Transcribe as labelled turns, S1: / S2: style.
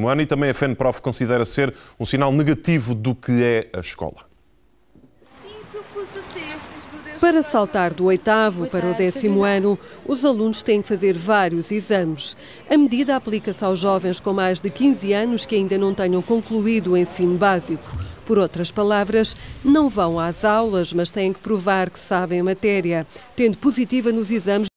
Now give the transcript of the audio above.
S1: último ano e também a FENPROF considera ser um sinal negativo do que é a escola.
S2: Para saltar do oitavo para o décimo ano, os alunos têm que fazer vários exames. A medida aplica-se aos jovens com mais de 15 anos que ainda não tenham concluído o ensino básico. Por outras palavras, não vão às aulas, mas têm que provar que sabem a matéria. Tendo positiva nos exames,